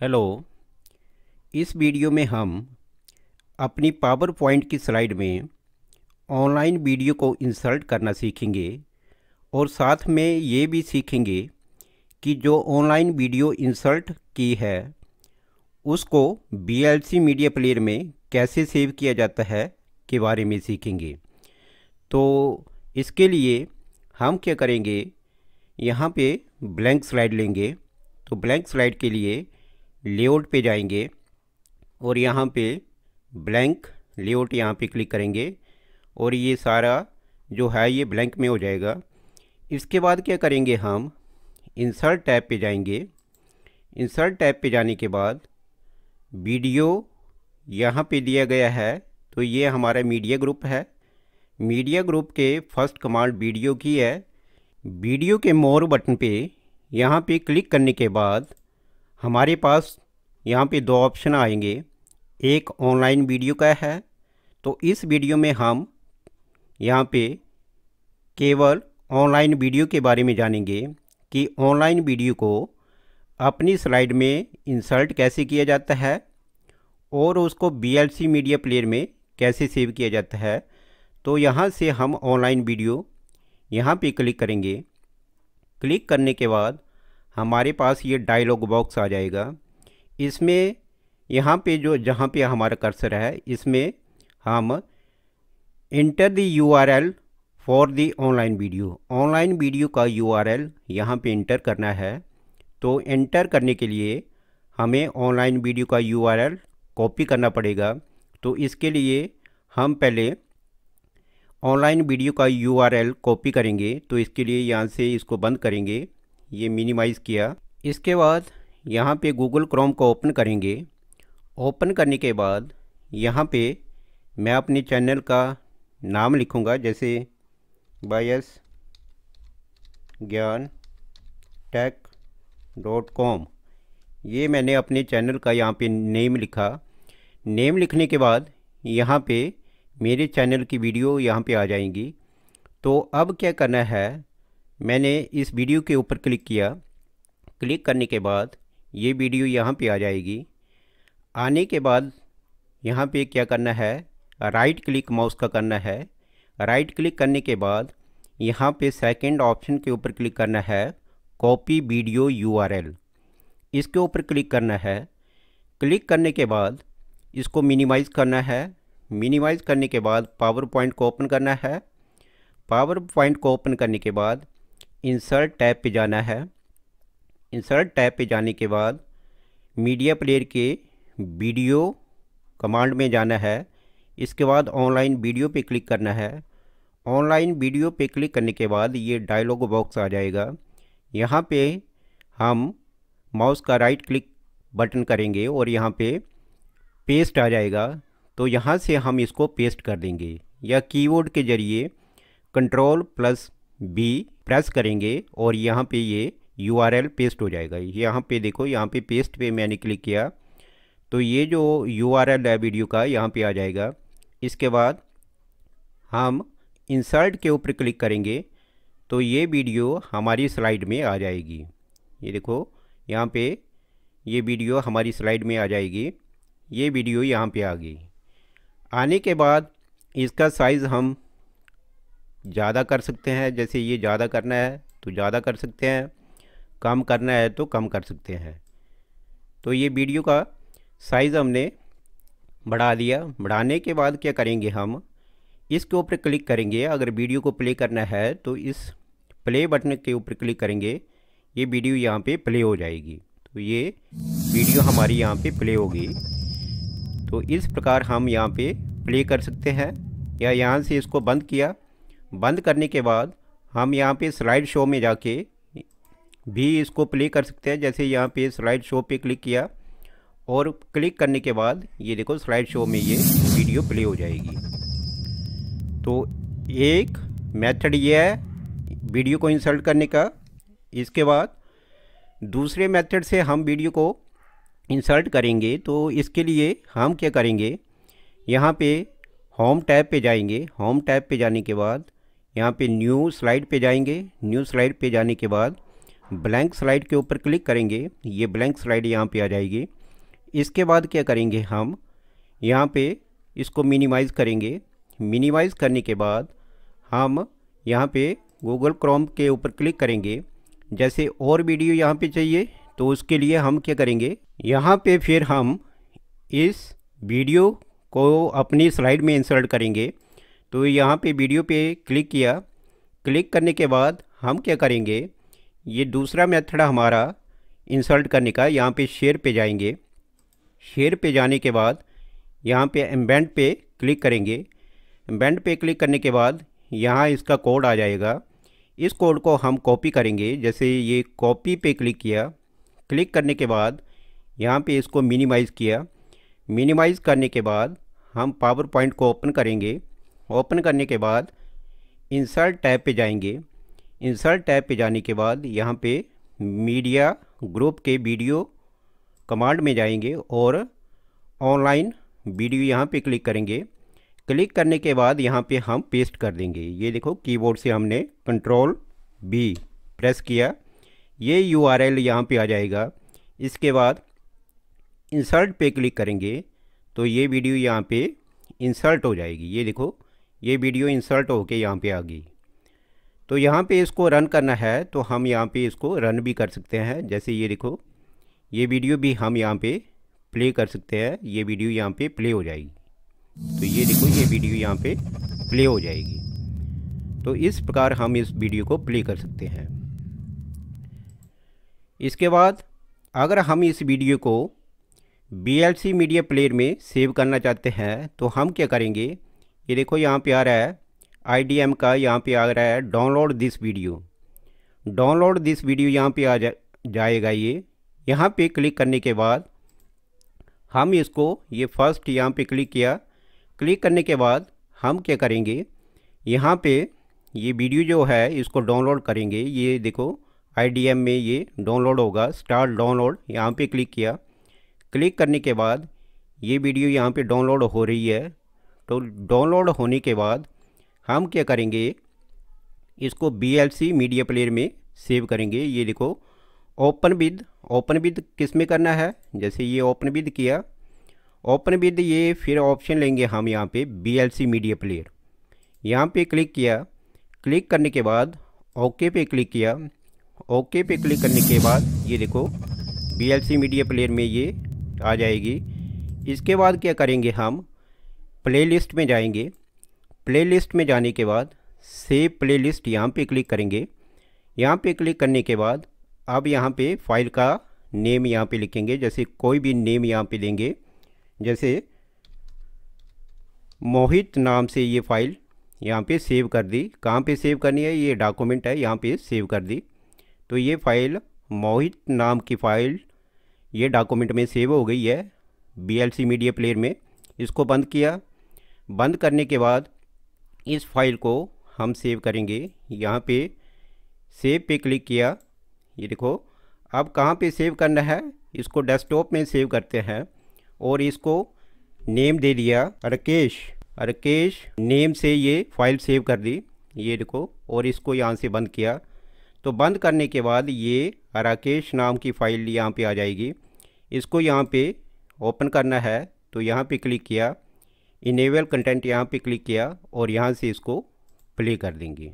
Hello. इस video में हम अपनी पावर पॉइंट की स्लाइड में ऑनलाइन वीडियो को इंसर्ट करना सीखेंगे और साथ में ये भी सीखेंगे कि जो ऑनलाइन वीडियो इंसर्ट की है, उसको वी मीडिया प्लेयर में कैसे सेव किया जाता है के बारे में सीखेंगे। तो इसके लिए हम क्या करेंगे, यहाँ पे ब्लैंक स्लाइड लेंगे। तो ब्लैंक स्लाइड के लिए लेआउट पे जाएँगे और यहाँ पे ब्लैंक लेआउट यहाँ पे क्लिक करेंगे और ये सारा जो है ये ब्लैंक में हो जाएगा। इसके बाद क्या करेंगे हम? इंसर्ट टैब पे जाएँगे। इंसर्ट टैब पे जाने के बाद वीडियो यहाँ पे दिया गया है तो ये हमारा मीडिया ग्रुप है। मीडिया ग्रुप के फ़र्स्ट कमांड वीडियो की है। वीडियो के मोर बटन पे यहाँ पे क्लिक करने के बाद हमारे पास यहाँ पे दो ऑप्शन आएँगे। एक ऑनलाइन वीडियो का है तो इस वीडियो में हम यहाँ पे केवल ऑनलाइन वीडियो के बारे में जानेंगे कि ऑनलाइन वीडियो को अपनी स्लाइड में इंसर्ट कैसे किया जाता है और उसको बीएलसी मीडिया प्लेयर में कैसे सेव किया जाता है। तो यहाँ से हम ऑनलाइन वीडियो यहाँ पे क्लिक करेंगे। क्लिक करने के बाद हमारे पास ये डायलॉग बॉक्स आ जाएगा। इसमें यहाँ पे जो, जहाँ पे हमारा कर्सर है, इसमें हम enter the U R L for the online video online video का यू आर एल यहाँ पर इंटर करना है। तो इंटर करने के लिए हमें ऑनलाइन वीडियो का यू आर एल कॉपी करना पड़ेगा। तो इसके लिए हम पहले ऑनलाइन वीडियो का यू आर एल कॉपी करेंगे। तो इसके लिए यहाँ से इसको बंद करेंगे। ये मिनिमाइज़ किया। इसके बाद यहाँ पे गूगल क्रोम को ओपन करेंगे। ओपन करने के बाद यहाँ पे मैं अपने चैनल का नाम लिखूँगा, जैसे बायस ज्ञान टेक डॉट कॉम ये मैंने अपने चैनल का यहाँ पे नेम लिखा। नेम लिखने के बाद यहाँ पे मेरे चैनल की वीडियो यहाँ पे आ जाएँगी। तो अब क्या करना है? मैंने इस वीडियो के ऊपर क्लिक किया। क्लिक करने के बाद ये वीडियो यहाँ पे आ जाएगी। आने के बाद यहाँ पे क्या करना है? राइट क्लिक माउस का करना है। राइट क्लिक करने के बाद यहाँ पे सेकंड ऑप्शन के ऊपर क्लिक करना है कॉपी वीडियो यूआरएल। इसके ऊपर क्लिक करना है। क्लिक करने के बाद इसको मिनिमाइज़ करना है। मिनिमाइज़ करने के बाद पावर पॉइंट को ओपन करना है। पावर पॉइंट को ओपन करने के बाद इंसर्ट टैब पे जाना है। इंसर्ट टैब पे जाने के बाद मीडिया प्लेयर के वीडियो कमांड में जाना है। इसके बाद ऑनलाइन वीडियो पे क्लिक करना है। ऑनलाइन वीडियो पे क्लिक करने के बाद ये डायलॉग बॉक्स आ जाएगा। यहाँ पे हम माउस का राइट क्लिक बटन करेंगे और यहाँ पे पेस्ट आ जाएगा। तो यहाँ से हम इसको पेस्ट कर देंगे। या कीबोर्ड के ज़रिए कंट्रोल प्लस बी प्रेस करेंगे और यहाँ पे ये यूआरएल पेस्ट हो जाएगा। यहाँ पे देखो, यहाँ पे पेस्ट पे मैंने क्लिक किया। तो ये जो यूआरएल है वीडियो का, यहाँ पे आ जाएगा। इसके बाद हम इंसर्ट के ऊपर क्लिक करेंगे। तो ये वीडियो हमारी स्लाइड में आ जाएगी। ये देखो, यहाँ पे ये वीडियो हमारी स्लाइड में आ जाएगी। ये वीडियो यहाँ पे आ गई। आने के बाद इसका साइज़ हम ज़्यादा कर सकते हैं, जैसे ये ज़्यादा करना है तो ज़्यादा कर सकते हैं, कम करना है तो कम कर सकते हैं। तो ये वीडियो का साइज़ हमने बढ़ा दिया। बढ़ाने के बाद क्या करेंगे हम? इसके ऊपर क्लिक करेंगे। अगर वीडियो को प्ले करना है तो इस प्ले बटन के ऊपर क्लिक करेंगे। ये वीडियो यहाँ पे प्ले हो जाएगी। तो ये वीडियो हमारी यहाँ पे प्ले होगी। तो इस प्रकार हम यहाँ पे प्ले कर सकते हैं। या यहाँ से इसको बंद किया। बंद करने के बाद हम यहाँ पे स्लाइड शो में जाके भी इसको प्ले कर सकते हैं। जैसे यहाँ पे स्लाइड शो पे क्लिक किया और क्लिक करने के बाद ये देखो स्लाइड शो में ये वीडियो प्ले हो जाएगी। तो एक मेथड ये है वीडियो को इंसर्ट करने का। इसके बाद दूसरे मेथड से हम वीडियो को इंसर्ट करेंगे। तो इसके लिए हम क्या करेंगे? यहाँ पे होम टैब पे जाएँगे। होम टैब पे जाने के बाद यहाँ पे न्यू स्लाइड पे जाएँगे। न्यू स्लाइड पे जाने के बाद ब्लैंक स्लाइड के ऊपर क्लिक करेंगे। ये ब्लैंक स्लाइड यहाँ पे आ जाएगी। इसके बाद क्या करेंगे हम? यहाँ पे इसको मिनिमाइज़ करेंगे। मिनिमाइज़ करने के बाद हम यहाँ पे गूगल क्रोम के ऊपर क्लिक करेंगे। जैसे और वीडियो यहाँ पे चाहिए तो उसके लिए हम क्या करेंगे? यहाँ पे फिर हम इस वीडियो को अपनी स्लाइड में इंसर्ट करेंगे। तो यहाँ पे वीडियो पे क्लिक किया। क्लिक करने के बाद हम क्या करेंगे? ये दूसरा मेथड हमारा इंसर्ट करने का यहाँ पे शेयर पे जाएँगे। शेयर पे जाने के बाद यहाँ पे एम्बेंड पे क्लिक करेंगे। एम्बेंड पे क्लिक करने के बाद यहाँ इसका कोड आ जाएगा। इस कोड को हम कॉपी करेंगे। जैसे ये कॉपी पे क्लिक किया। क्लिक करने के बाद यहाँ पे इसको मिनिमाइज़ किया। मिनिमाइज़ करने के बाद हम पावर पॉइंट को ओपन करेंगे। ओपन करने के बाद इंसर्ट टैब पे जाएँगे। इंसर्ट टैब पे जाने के बाद यहाँ पे मीडिया ग्रुप के वीडियो कमांड में जाएँगे और ऑनलाइन वीडियो यहाँ पे क्लिक करेंगे। क्लिक करने के बाद यहाँ पे हम पेस्ट कर देंगे। ये देखो कीबोर्ड से हमने कंट्रोल बी प्रेस किया। ये यू आर एल यहाँ पर आ जाएगा। इसके बाद इंसर्ट पे क्लिक करेंगे तो ये वीडियो यहाँ पे इंसर्ट हो जाएगी। ये देखो ये वीडियो इंसर्ट होके यहाँ पे आ गई। तो यहाँ पे इसको रन करना है तो हम यहाँ पे इसको रन भी कर सकते हैं। जैसे ये देखो, ये वीडियो भी हम यहाँ पे प्ले कर सकते हैं, ये वीडियो यहाँ पे प्ले हो जाएगी। तो ये देखो, ये वीडियो यहाँ पे प्ले हो जाएगी। तो इस प्रकार हम इस वीडियो को प्ले कर सकते हैं। इसके बाद, अगर हम इस वीडियो को BLC मीडिया प्लेयर में सेव करना चाहते हैं तो हम क्या करेंगे? ये देखो, यहाँ पे आ रहा है IDM का यहाँ पे आ रहा है download this video download this video यहाँ पे आ जा, जाएगा ये। यहाँ पे क्लिक करने के बाद हम इसको, ये फ़र्स्ट यहाँ पे क्लिक किया। क्लिक करने के बाद हम क्या करेंगे, यहाँ पे ये वीडियो जो है, इसको डाउनलोड करेंगे। ये देखो IDM में ये डाउनलोड होगा स्टार्ट डाउनलोड यहाँ पे क्लिक किया। क्लिक करने के बाद ये वीडियो यहाँ पे डाउनलोड हो रही है। तो डाउनलोड होने के बाद हम क्या करेंगे? इसको BLC मीडिया प्लेयर में सेव करेंगे। ये देखो ओपन विद ओपन विद किसमें करना है? जैसे ये ओपन विद किया। ओपन विद ये फिर ऑप्शन लेंगे हम यहाँ पे सी मीडिया प्लेयर यहाँ पे क्लिक किया। क्लिक करने के बाद ओके पे क्लिक किया। ओके पे क्लिक करने के बाद ये देखो बी मीडिया प्लेयर में ये आ जाएगी। इसके बाद क्या करेंगे हम? प्ले लिस्ट में जाएँगे। प्ले लिस्ट में जाने के बाद सेव प्ले लिस्ट यहाँ पर क्लिक करेंगे। यहाँ पे क्लिक करने के बाद अब यहाँ पे फ़ाइल का नेम यहाँ पे लिखेंगे। जैसे कोई भी नेम यहाँ पे देंगे। जैसे मोहित नाम से ये फ़ाइल यहाँ पे सेव कर दी। कहाँ पे सेव करनी है? ये डॉक्यूमेंट है, यहाँ पे सेव कर दी। तो ये फ़ाइल मोहित नाम की फ़ाइल ये डॉक्यूमेंट में सेव हो गई है। बीएलसी मीडिया प्लेयर में। इसको बंद किया। बंद करने के बाद इस फ़ाइल को हम सेव करेंगे। यहाँ पे सेव पे क्लिक किया। ये देखो, अब कहाँ पे सेव करना है? इसको डेस्कटॉप में सेव करते हैं और इसको नेम दे दिया, राकेश। राकेश, नेम से ये फ़ाइल सेव कर दी। ये देखो, और इसको यहाँ से बंद किया। तो बंद करने के बाद ये राकेश नाम की फ़ाइल यहाँ पे आ जाएगी। इसको यहाँ पे ओपन करना है। तो यहाँ पे क्लिक किया। इनेबल कंटेंट यहाँ पे क्लिक किया और यहाँ से इसको प्ले कर देंगे।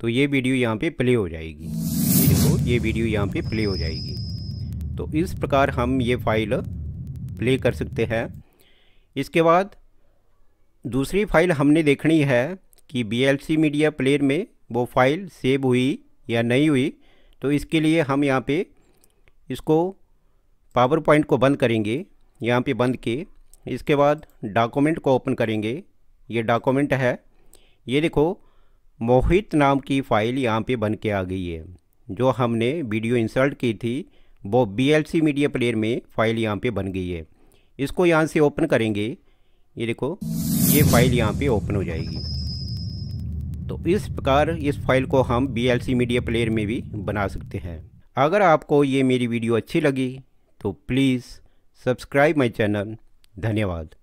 तो ये वीडियो यहाँ पे प्ले हो जाएगी। ये देखो, ये वीडियो यहाँ पे प्ले हो जाएगी। तो इस प्रकार हम ये फ़ाइल प्ले कर सकते हैं। इसके बाद दूसरी फ़ाइल हमने देखनी है कि बीएलसी मीडिया प्लेयर में वो फ़ाइल सेव हुई या नहीं हुई। तो इसके लिए हम यहाँ पे इसको पावर पॉइंट को बंद करेंगे। यहाँ पे बंद के इसके बाद डॉक्यूमेंट को ओपन करेंगे। ये डॉक्यूमेंट है। ये देखो, मोहित नाम की फ़ाइल यहाँ पे बन के आ गई है। जो हमने वीडियो इंसर्ट की थी, वो बीएलसी मीडिया प्लेयर में फ़ाइल यहाँ पे बन गई है। इसको यहाँ से ओपन करेंगे। ये देखो, ये फ़ाइल यहाँ पे ओपन हो जाएगी। तो इस प्रकार इस फ़ाइल को हम बीएलसी मीडिया प्लेयर में भी बना सकते हैं। अगर आपको ये मेरी वीडियो अच्छी लगी तो प्लीज़ सब्सक्राइब माई चैनल। धन्यवाद।